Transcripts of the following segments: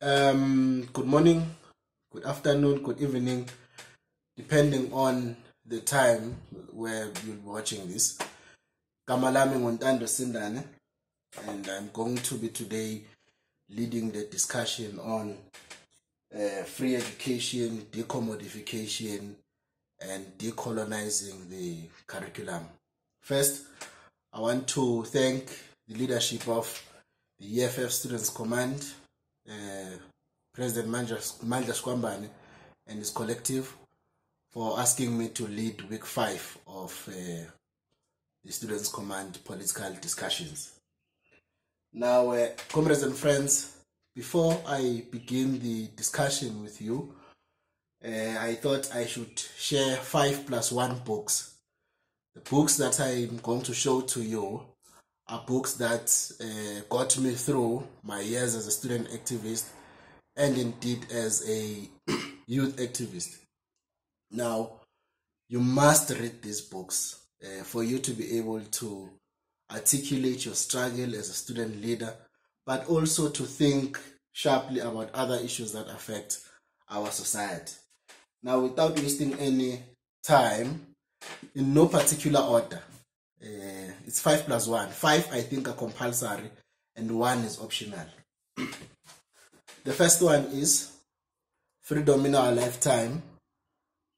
Um, good morning, good afternoon, good evening, depending on the time where you'll be watching this. Kamalami Ngontando Sindane, and I'm going to be today leading the discussion on uh, free education, decommodification, and decolonizing the curriculum. First, I want to thank the leadership of the EFF Students Command uh, President Mandla Shikwambana and his collective for asking me to lead week five of uh, the Students Command political discussions. Now, uh, comrades and friends, before I begin the discussion with you, uh, I thought I should share five plus one books. The books that I'm going to show to you are books that uh, got me through my years as a student activist and indeed as a youth activist. Now, you must read these books uh, for you to be able to articulate your struggle as a student leader, but also to think sharply about other issues that affect our society. Now, without wasting any time, in no particular order, uh, it's five plus one. Five, I think, are compulsory, and one is optional. the first one is Freedom in Our Lifetime.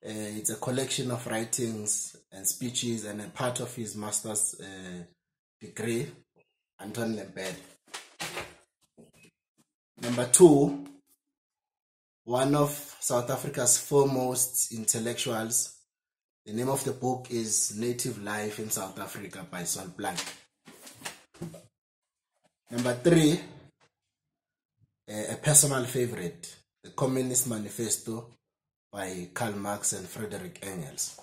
Uh, it's a collection of writings and speeches, and a part of his master's uh, degree, Anton Lembede. Number two, one of South Africa's foremost intellectuals, the name of the book is Native Life in South Africa by Sol Plaatje. Number three, a personal favorite, The Communist Manifesto by Karl Marx and Frederick Engels.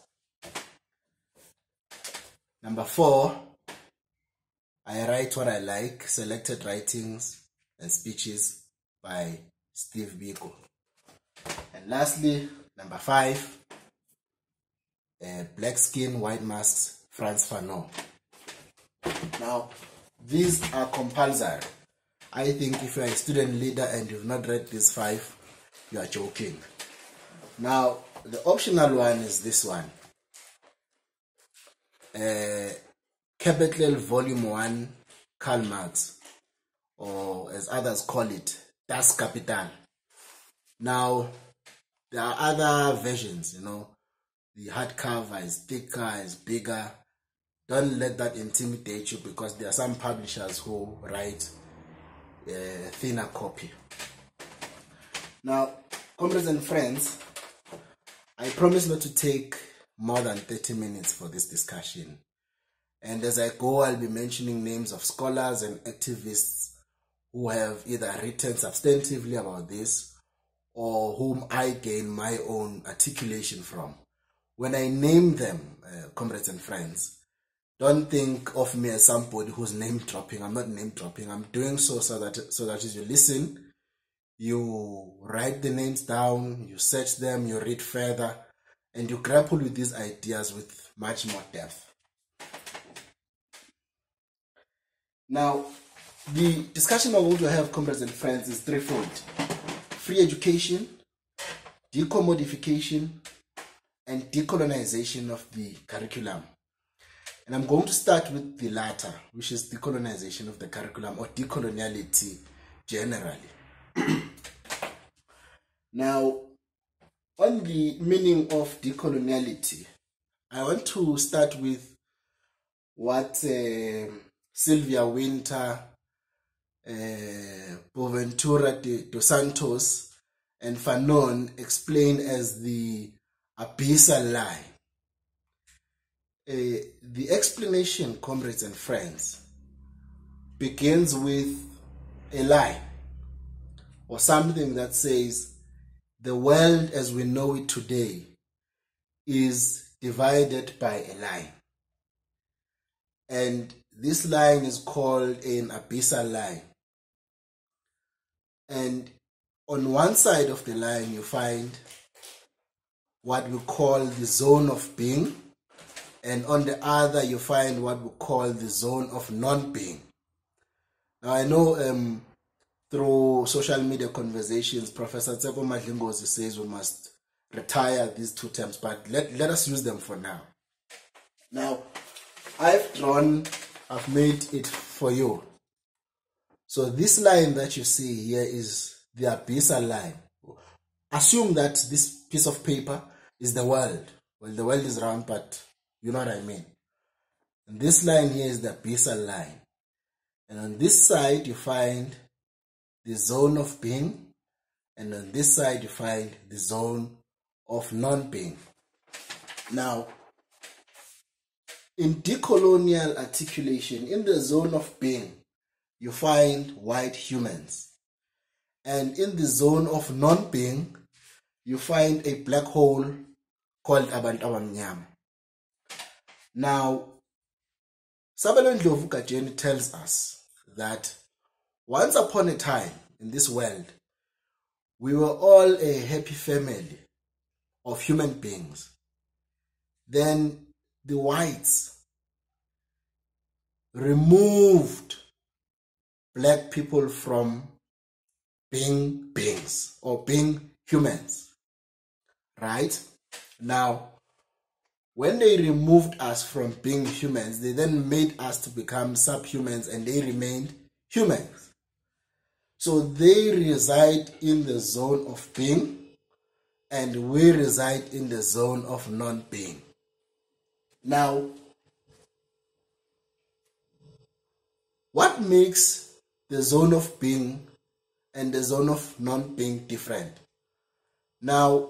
Number four, I Write What I Like, Selected Writings and Speeches by Steve Biko. And lastly, number five, uh, Black Skin, White Masks, Frantz Fanon. Now, these are compulsory. I think if you're a student leader and you've not read these five, you are joking. Now, the optional one is this one. Uh, Capital Volume 1, Karl Marx, or as others call it, Das Kapital. Now, there are other versions, you know, the hardcover is thicker, is bigger. Don't let that intimidate you because there are some publishers who write a thinner copy. Now, comrades and friends, I promise not to take more than 30 minutes for this discussion. And as I go, I'll be mentioning names of scholars and activists who have either written substantively about this or whom I gain my own articulation from when I name them, uh, comrades and friends, don't think of me as somebody who's name dropping. I'm not name dropping. I'm doing so so that so that as you listen, you write the names down, you search them, you read further, and you grapple with these ideas with much more depth. Now, the discussion I want to have, comrades and friends, is threefold: free education, decommodification, and decolonization of the curriculum. And I'm going to start with the latter, which is decolonization of the curriculum or decoloniality generally. now, on the meaning of decoloniality, I want to start with what uh, Sylvia Wynter, uh, Boaventura de, dos Santos, and Fanon explain as the abyssal lie. Uh, the explanation, comrades and friends, begins with a lie or something that says the world as we know it today is divided by a line. And this line is called an abyssal line. And on one side of the line, you find what we call the zone of being, and on the other, you find what we call the zone of non being. Now, I know um, through social media conversations, Professor Tsepo Madlingozi says we must retire these two terms, but let, let us use them for now. Now, I've drawn, I've made it for you. So this line that you see here is the abyssal line. Assume that this piece of paper is the world. Well, the world is round, but you know what I mean. And this line here is the abyssal line. And on this side, you find the zone of being. And on this side, you find the zone of non-being. Now, in decolonial articulation, in the zone of being, you find white humans. And in the zone of non-being, you find a black hole called abantu abamnyama. Now, Sabelo Gatsheni tells us that once upon a time in this world, we were all a happy family of human beings. Then the whites removed black people from being beings or being humans. Right? Now, when they removed us from being humans, they then made us to become subhumans and they remained humans. So they reside in the zone of being and we reside in the zone of non being. Now, what makes the zone of being and the zone of non being different? Now,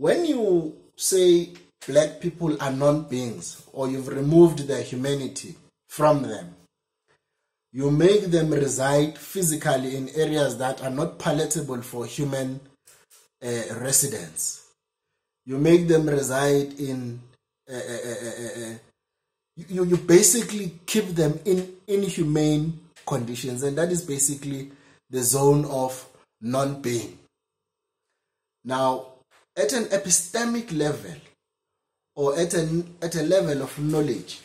when you say black people are non beings or you've removed their humanity from them, you make them reside physically in areas that are not palatable for human uh, residents. You make them reside in. Uh, uh, you, you basically keep them in inhumane conditions, and that is basically the zone of non being. Now, at an epistemic level, or at, an, at a level of knowledge,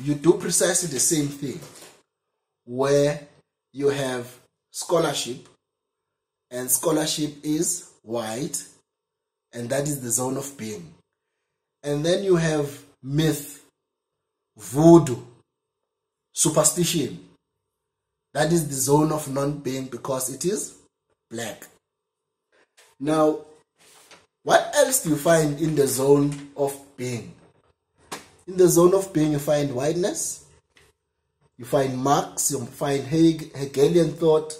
you do precisely the same thing where you have scholarship, and scholarship is white, and that is the zone of being. And then you have myth, voodoo, superstition. That is the zone of non being because it is black. Now, what else do you find in the zone of being? In the zone of being, you find whiteness, you find Marx, you find Hegelian thought,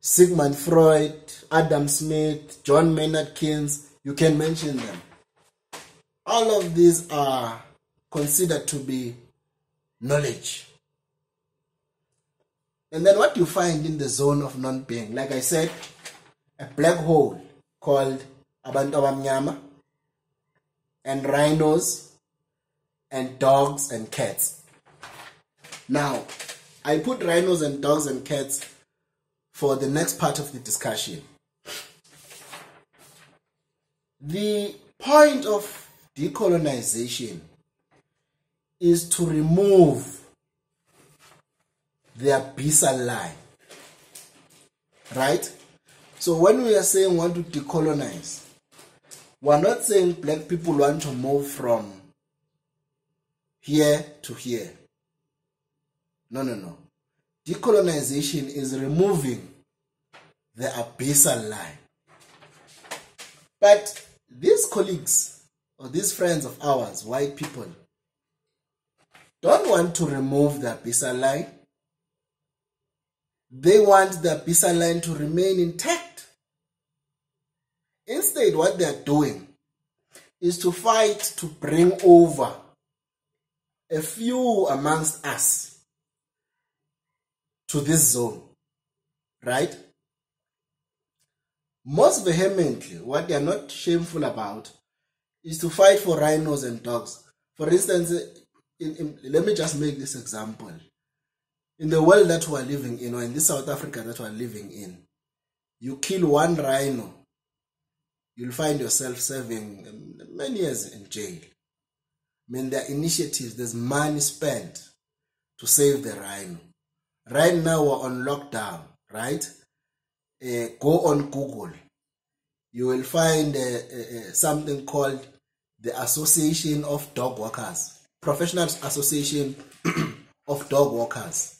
Sigmund Freud, Adam Smith, John Maynard Keynes, you can mention them. All of these are considered to be knowledge. And then what you find in the zone of non being, like I said, a black hole called abantu abamnyama and rhinos and dogs and cats. Now, I put rhinos and dogs and cats for the next part of the discussion. The point of decolonization is to remove the abyssal line. Right? So when we are saying we want to decolonize, we're not saying black people want to move from here to here. No, no, no. Decolonization is removing the abyssal line. But these colleagues or these friends of ours, white people, don't want to remove the abyssal line. They want the abyssal line to remain intact. Instead, what they are doing is to fight to bring over a few amongst us to this zone, right? Most vehemently, what they are not shameful about is to fight for rhinos and dogs. For instance, in, in, let me just make this example. In the world that we are living in, or in this South Africa that we are living in, you kill one rhino you'll find yourself serving um, many years in jail. I mean, there are initiatives, there's money spent to save the rhino. Right now, we're on lockdown. right? Uh, go on Google. You will find uh, uh, something called the Association of Dog Walkers, Professional Association of Dog Walkers,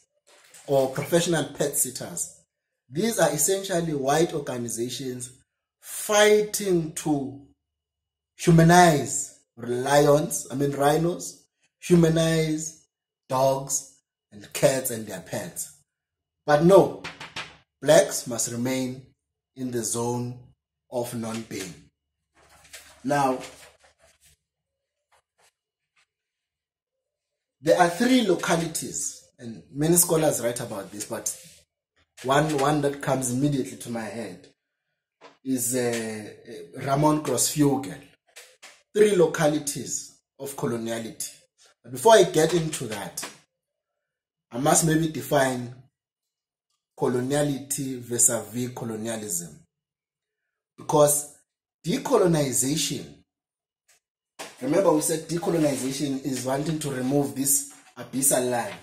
or Professional Pet Sitters. These are essentially white organizations fighting to humanize lions, I mean rhinos, humanize dogs and cats and their pets. But no, blacks must remain in the zone of non-being. Now, there are three localities, and many scholars write about this, but one, one that comes immediately to my head is uh, Ramon Grosfoguel. Three localities of coloniality. But before I get into that, I must maybe define coloniality vis-a-vis colonialism. Because decolonization, remember we said decolonization is wanting to remove this abyssal line.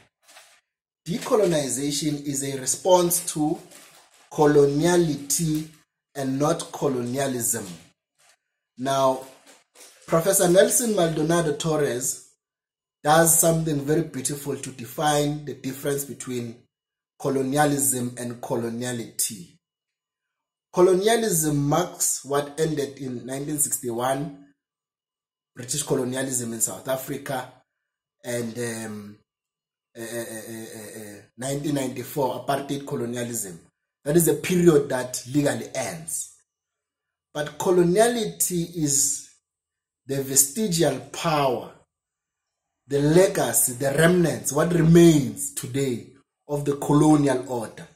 Decolonization is a response to coloniality and not colonialism. Now, Professor Nelson Maldonado Torres does something very beautiful to define the difference between colonialism and coloniality. Colonialism marks what ended in 1961, British colonialism in South Africa, and um, uh, uh, uh, 1994, apartheid colonialism. That is the period that legally ends. But coloniality is the vestigial power, the legacy, the remnants, what remains today of the colonial order.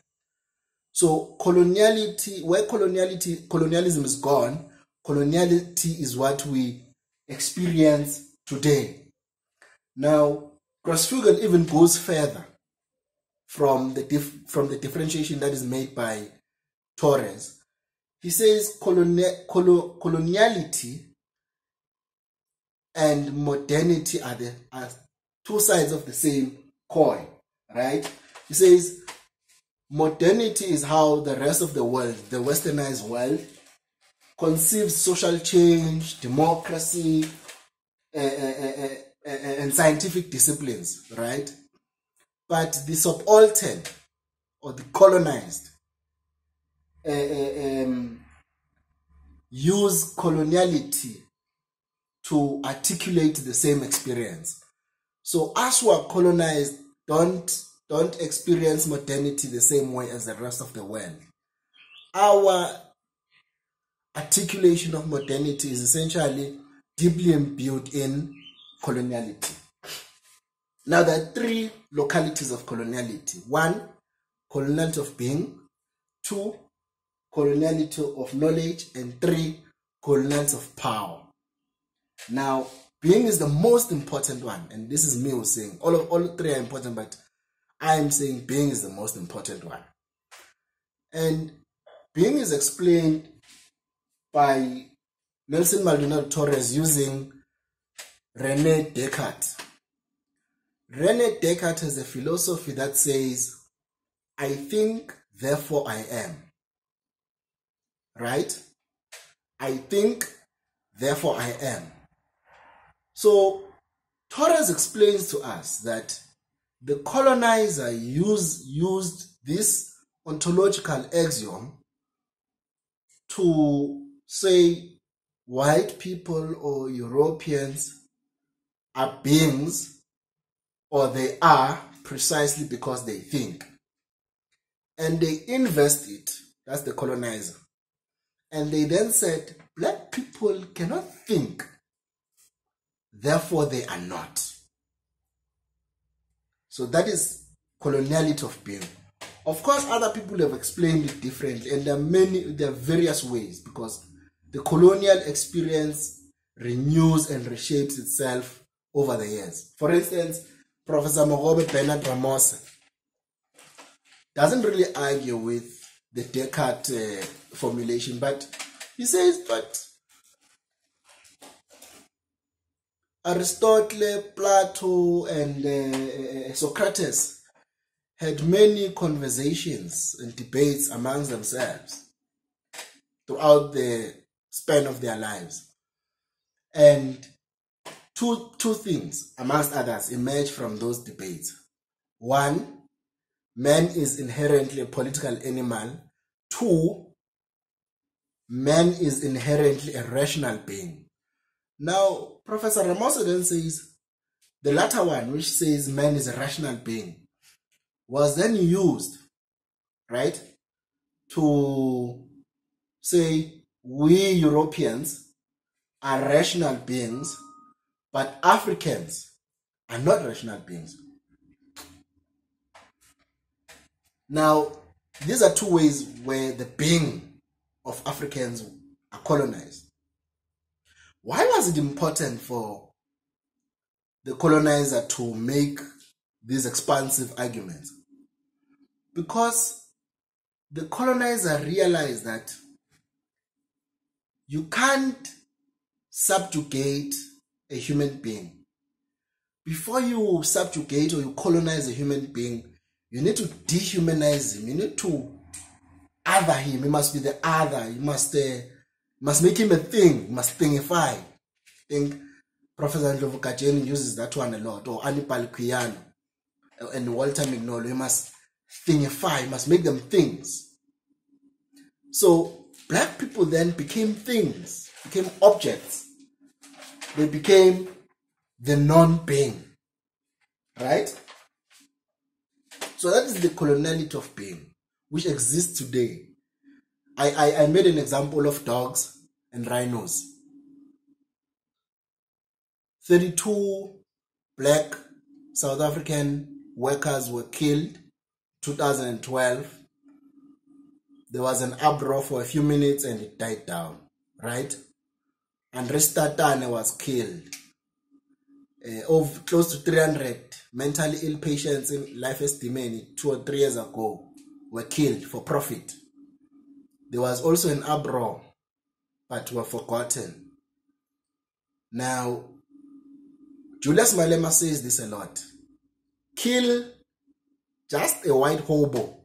So coloniality, where coloniality, colonialism is gone, coloniality is what we experience today. Now, Grosfoguel even goes further from the dif- from the differentiation that is made by Torres. He says colo- coloniality and modernity are the are two sides of the same coin, right? He says modernity is how the rest of the world, the westernized world, conceives social change, democracy, uh, uh, uh, and scientific disciplines, right? But the subaltern or the colonized um, use coloniality to articulate the same experience. So us who are colonized don't don't experience modernity the same way as the rest of the world. Our articulation of modernity is essentially deeply imbued in coloniality. Now, there are three localities of coloniality one, coloniality of being, two, coloniality of knowledge, and three, coloniality of power. Now, being is the most important one, and this is me saying all of all three are important, but I am saying being is the most important one. And being is explained by Nelson Maldonado Torres using Rene Descartes. Rene Descartes has a philosophy that says, I think, therefore I am. Right? I think, therefore I am. So, Torres explains to us that the colonizer use, used this ontological axiom to say white people or Europeans are beings or they are precisely because they think. And they invest it, that's the colonizer. And they then said, black people cannot think, therefore they are not. So that is coloniality of being. Of course, other people have explained it differently, and there are many, there are various ways because the colonial experience renews and reshapes itself over the years. For instance, Professor Mogobe Bernard Ramose doesn't really argue with the Descartes uh, formulation, but he says that Aristotle, Plato, and uh, uh, Socrates had many conversations and debates amongst themselves throughout the span of their lives. And two, two things, amongst others, emerge from those debates. One, man is inherently a political animal. Two, man is inherently a rational being. Now, Professor Ramose then says the latter one, which says man is a rational being, was then used, right, to say we Europeans are rational beings, but Africans are not rational beings. Now, these are two ways where the being of Africans are colonized. Why was it important for the colonizer to make these expansive arguments? Because the colonizer realized that you can't subjugate a human being. Before you subjugate or you colonize a human being, you need to dehumanize him. You need to other him. He must be the other. You must uh, must make him a thing. You must thingify. I think Professor Ndlovu Gatsheni uses that one a lot. Or Anibal Quijano and Walter Mignolo. You must thingify. You must make them things. So black people then became things, became objects. They became the non-being. Right? So that is the coloniality of being, which exists today. I, I, I made an example of dogs and rhinos. 32 black South African workers were killed 2012 there was an uproar for a few minutes and it died down, right? Andries Tatane was killed. Uh, of close to 300 mentally ill patients in Life Esidimeni two or three years ago were killed for profit. There was also an uproar, but were forgotten. Now, Julius Malema says this a lot. Kill just a white hobo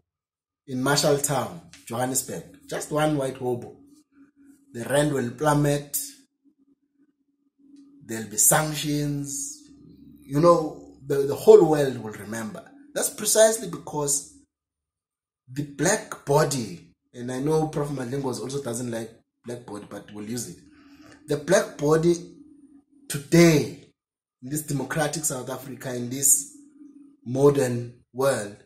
in Marshalltown Johannesburg, just one white hobo. The rent will plummet. There'll be sanctions. You know, the, the whole world will remember. That's precisely because the black body, and I know Prof. Madlingozi also doesn't like black body, but we'll use it. The black body today, in this democratic South Africa, in this modern world,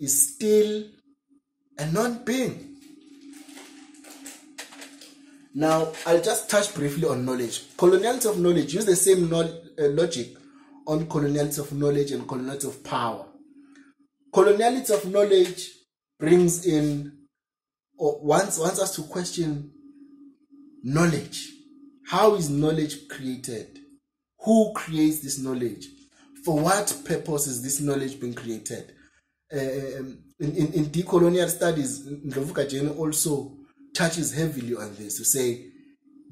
is still a non-being. Now, I'll just touch briefly on knowledge. Coloniality of knowledge, use the same no, uh, logic on coloniality of knowledge and coloniality of power. Coloniality of knowledge brings in or wants, wants us to question knowledge. How is knowledge created? Who creates this knowledge? For what purpose is this knowledge being created? Uh, um, in, in, in decolonial studies, Ndlovu Gatsheni also touches heavily on this to say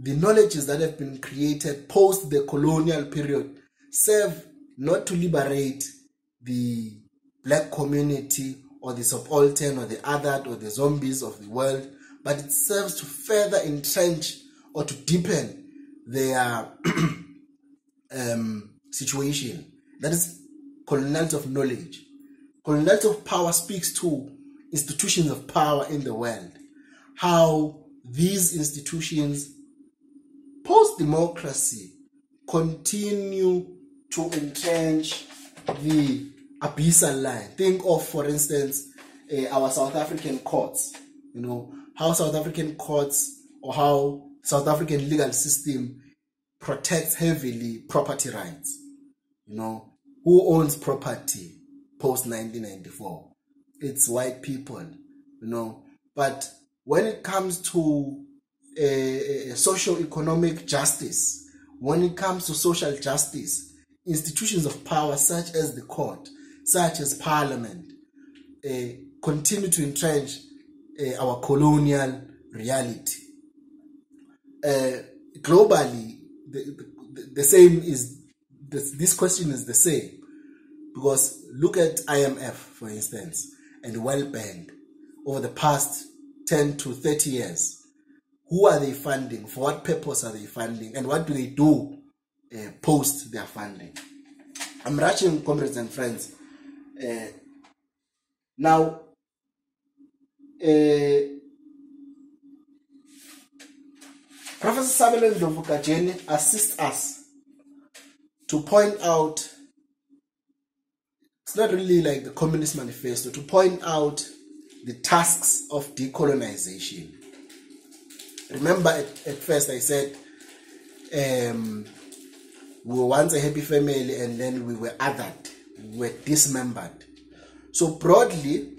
the knowledges that have been created post the colonial period serve not to liberate the black community or the subaltern or the othered or the zombies of the world, but it serves to further entrench or to deepen their um, situation. That is coloniality of knowledge. Coloniality of power speaks to institutions of power in the world. How these institutions, post democracy, continue to entrench the abyssal line. Think of, for instance, uh, our South African courts. You know, how South African courts or how South African legal system protects heavily property rights. You know, who owns property? post 1994. It's white people, you know. But when it comes to a, a socio-economic justice, when it comes to social justice, institutions of power such as the court, such as parliament, uh, continue to entrench uh, our colonial reality. Uh, globally, the, the, the, same is this, this question is the same Because look at IMF, for instance, and World Bank over the past 10 to 30 years. Who are they funding? For what purpose are they funding? And what do they do uh, post their funding? I'm rushing, comrades and friends. Uh, now, uh, Professor Sabelo Ndlovu assists us to point out it's not really like the Communist Manifesto, to point out the tasks of decolonization. Remember, at, at first I said um, we were once a happy family and then we were othered, we were dismembered. So, broadly,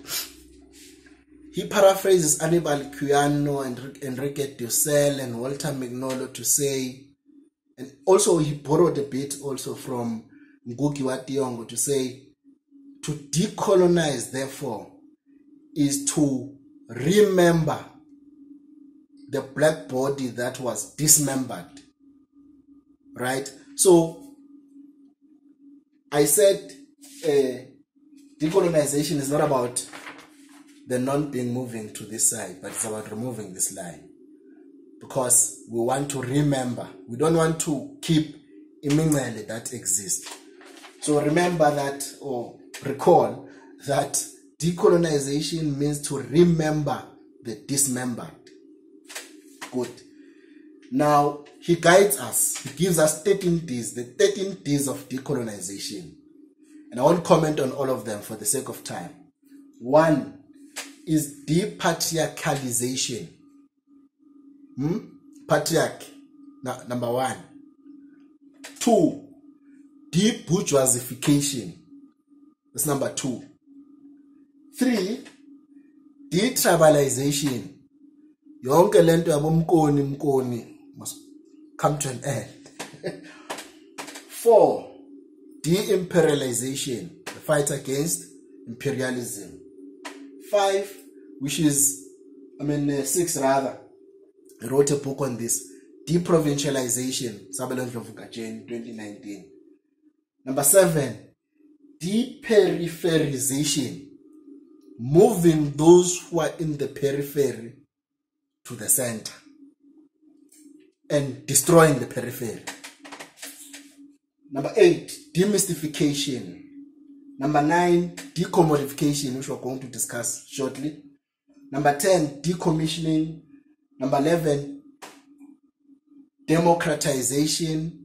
he paraphrases Anibal Quijano and Enrique Dussel and Walter Mignolo to say, and also he borrowed a bit also from Ngugi wa Thiong'o to say, to decolonize, therefore, is to remember the black body that was dismembered. Right? So, I said uh, decolonization is not about the non being moving to this side, but it's about removing this line. Because we want to remember, we don't want to keep imingele that exists. So remember that or recall that decolonization means to remember the dismembered. Good. Now, he guides us. He gives us 13 Ds, the 13 Ds of decolonization. And I won't comment on all of them for the sake of time. One is depatriarchalization. Hmm? Patriarch, now, number one. Two, debourgeoisification. That's number two. Three, detribalization. Yonke lento yabomkoni mkoni must come to an end. Four, de-imperialization, the fight against imperialism. Five, which is, I mean, uh, six rather, I wrote a book on this, deprovincialization, Sabelo Ndlovu Gatsheni, 2019. Number seven, deperipherization, moving those who are in the periphery to the center and destroying the periphery. Number eight, demystification. Number nine, decommodification, which we're going to discuss shortly. Number 10, decommissioning. Number 11, democratization.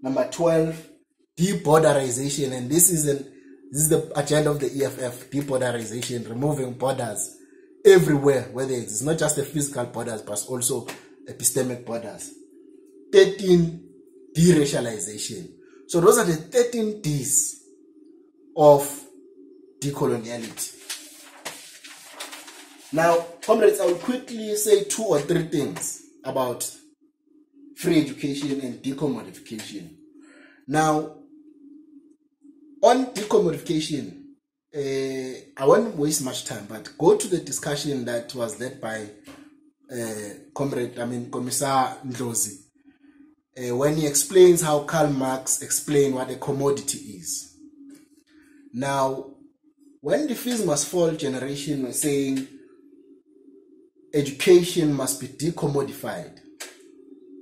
Number 12, deborderization. And this is an this is the agenda of the EFF, deborderization, removing borders everywhere where exist, not just the physical borders, but also epistemic borders. 13, deracialization. So those are the 13 Ds of decoloniality. Now, comrades, I will quickly say two or three things about free education and decommodification. Now, on decommodification, uh, I won't waste much time, but go to the discussion that was led by uh, Comrade, I mean, Commissar Ndlozi, uh, when he explains how Karl Marx explained what a commodity is. Now, when the must fall generation was saying education must be decommodified,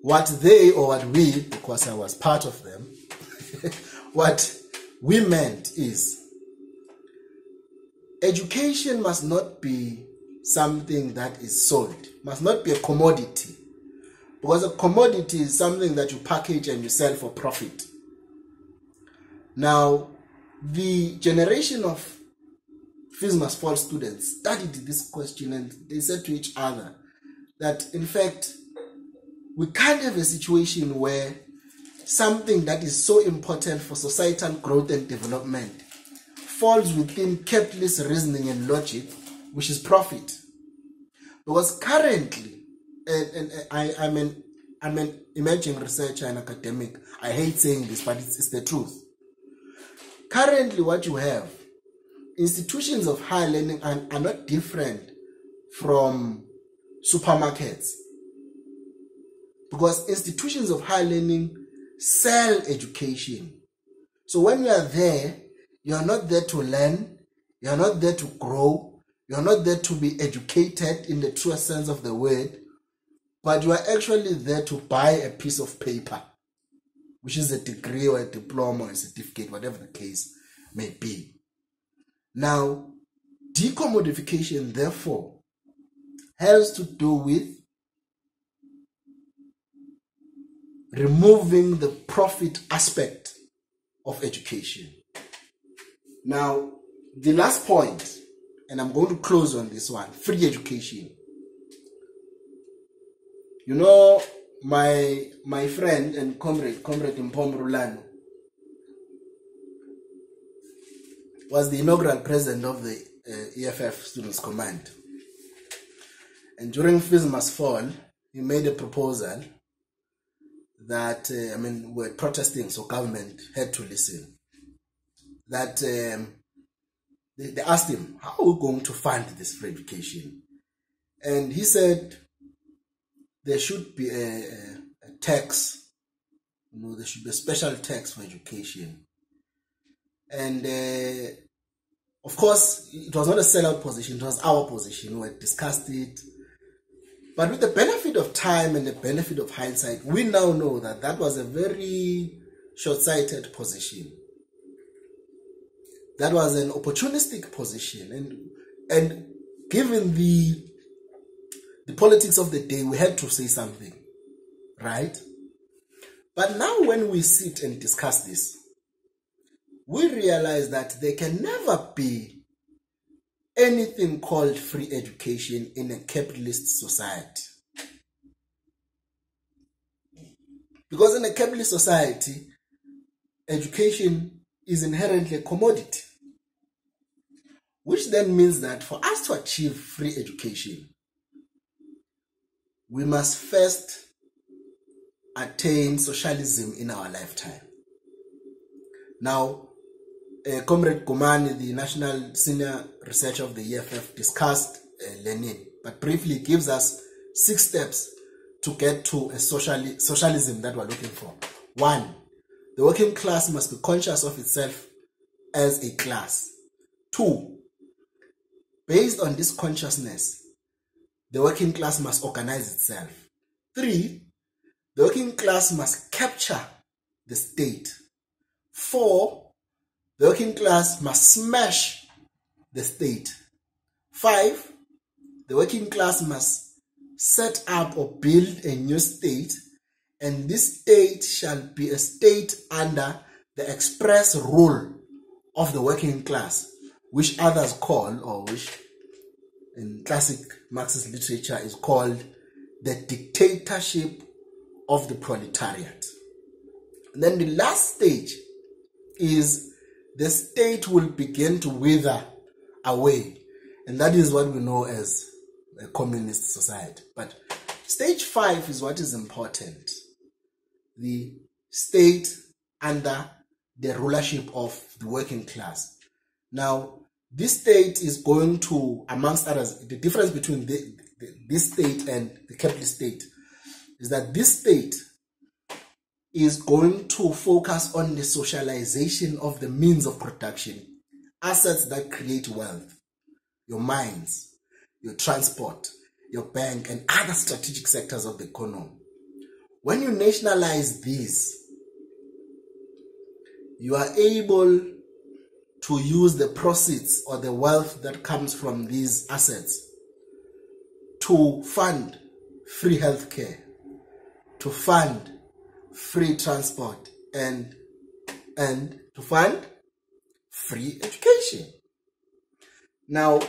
what they or what we, because I was part of them, what we meant is education must not be something that is sold, must not be a commodity. Because a commodity is something that you package and you sell for profit. Now, the generation of fees must fall students studied this question and they said to each other that in fact we can't have a situation where something that is so important for societal growth and development falls within capitalist reasoning and logic, which is profit. Because currently, and, and, and I, I'm an I'm an emerging researcher and academic. I hate saying this, but it's, it's the truth. Currently, what you have, institutions of higher learning are, are not different from supermarkets. Because institutions of higher learning sell education. So when you are there, You are not there to learn. You are not there to grow. You are not there to be educated in the truest sense of the word. But you are actually there to buy a piece of paper, which is a degree or a diploma or a certificate, whatever the case may be. Now, decommodification, therefore, has to do with removing the profit aspect of education. Now, the last point, and I'm going to close on this one free education. You know, my my friend and comrade, comrade Mpho Morolane, was the inaugural president of the uh, EFF Students Command. And during Fees Must Fall, he made a proposal that, uh, I mean, were protesting, so government had to listen. That um, they, they asked him, how are we going to fund this free education? And he said, there should be a, a, a tax, you know, there should be a special tax for education. And uh, of course, it was not a sellout position, it was our position. We discussed it. But with the benefit of time and the benefit of hindsight, we now know that that was a very short sighted position. That was an opportunistic position. And, and given the, the politics of the day, we had to say something, right? But now, when we sit and discuss this, we realize that there can never be anything called free education in a capitalist society. Because in a capitalist society, education is inherently a commodity. Which then means that for us to achieve free education, we must first attain socialism in our lifetime. Now, uh, Comrade Kumani, the National Senior Researcher of the EFF, discussed uh, Lenin, but briefly gives us six steps to get to a sociali- socialism that we're looking for. One, the working class must be conscious of itself as a class. Two, based on this consciousness, the working class must organize itself. Three, the working class must capture the state. Four, the working class must smash the state. Five, the working class must set up or build a new state, and this state shall be a state under the express rule of the working class, which others call, or which in classic Marxist literature is called the dictatorship of the proletariat. And then the last stage is the state will begin to wither away. And that is what we know as a communist society. But stage five is what is important the state under the rulership of the working class. Now, this state is going to, amongst others, the difference between the, the, this state and the capitalist state is that this state is going to focus on the socialization of the means of production, assets that create wealth, your mines, your transport, your bank, and other strategic sectors of the economy. When you nationalize these, you are able to use the proceeds or the wealth that comes from these assets to fund free healthcare, to fund free transport and and to fund free education. Now,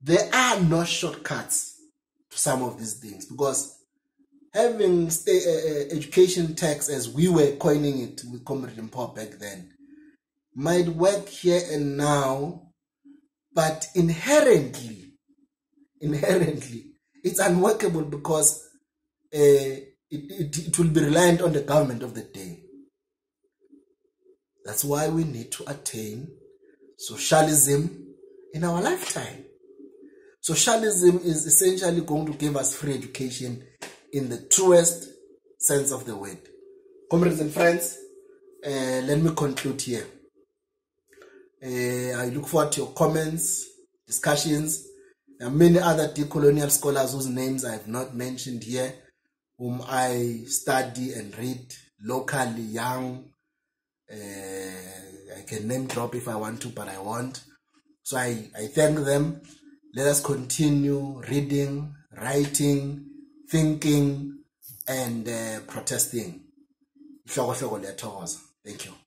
there are no shortcuts to some of these things because having state, uh, uh, education tax as we were coining it with Comrade Mpho back then might work here and now, but inherently, inherently, it's unworkable because uh, it, it, it will be reliant on the government of the day. That's why we need to attain socialism in our lifetime. Socialism is essentially going to give us free education in the truest sense of the word. Comrades and friends, uh, let me conclude here. Uh, I look forward to your comments, discussions. Are many other decolonial scholars whose names I have not mentioned here, whom I study and read locally, young. Uh, I can name drop if I want to, but I won't. So I, I thank them. Let us continue reading, writing, thinking, and uh, protesting. Thank you.